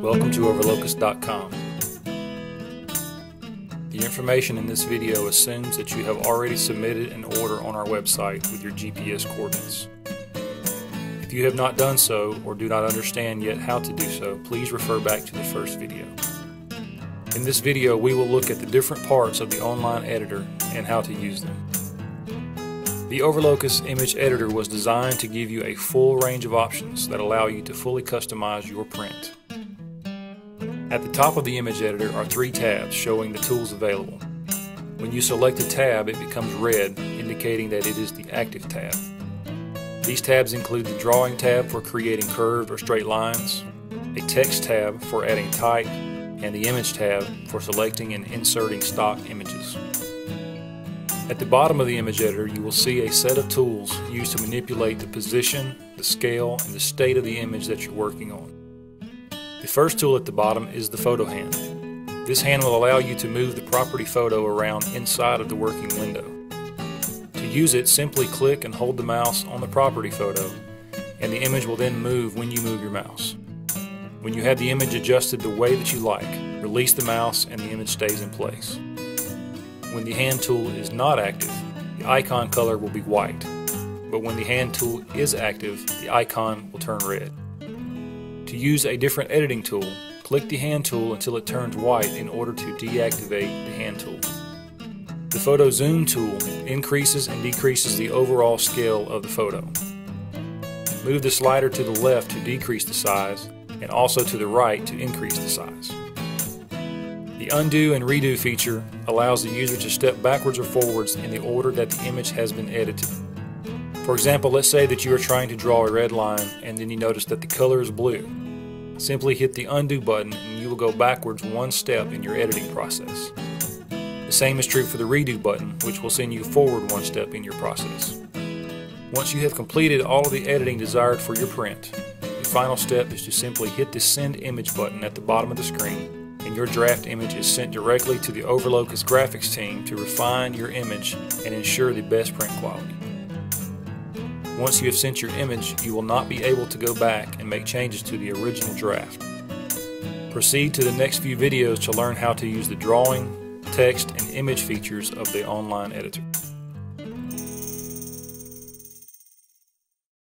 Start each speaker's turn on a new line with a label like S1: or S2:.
S1: Welcome to Overlocus.com. The information in this video assumes that you have already submitted an order on our website with your GPS coordinates. If you have not done so or do not understand yet how to do so, please refer back to the first video. In this video, we will look at the different parts of the online editor and how to use them. The Overlocus image editor was designed to give you a full range of options that allow you to fully customize your print. At the top of the image editor are three tabs showing the tools available. When you select a tab, it becomes red, indicating that it is the active tab. These tabs include the drawing tab for creating curved or straight lines, a text tab for adding type, and the image tab for selecting and inserting stock images. At the bottom of the image editor, you will see a set of tools used to manipulate the position, the scale, and the state of the image that you're working on. The first tool at the bottom is the photo hand. This hand will allow you to move the property photo around inside of the working window. To use it, simply click and hold the mouse on the property photo, and the image will then move when you move your mouse. When you have the image adjusted the way that you like, release the mouse and the image stays in place. When the hand tool is not active, the icon color will be white, but when the hand tool is active, the icon will turn red. To use a different editing tool, click the hand tool until it turns white in order to deactivate the hand tool. The photo zoom tool increases and decreases the overall scale of the photo. Move the slider to the left to decrease the size and also to the right to increase the size. The undo and redo feature allows the user to step backwards or forwards in the order that the image has been edited. For example, let's say that you are trying to draw a red line and then you notice that the color is blue. Simply hit the undo button and you will go backwards one step in your editing process. The same is true for the redo button, which will send you forward one step in your process. Once you have completed all of the editing desired for your print, the final step is to simply hit the send image button at the bottom of the screen and your draft image is sent directly to the Overlocus graphics team to refine your image and ensure the best print quality. Once you have sent your image, you will not be able to go back and make changes to the original draft. Proceed to the next few videos to learn how to use the drawing, text, and image features of the online editor.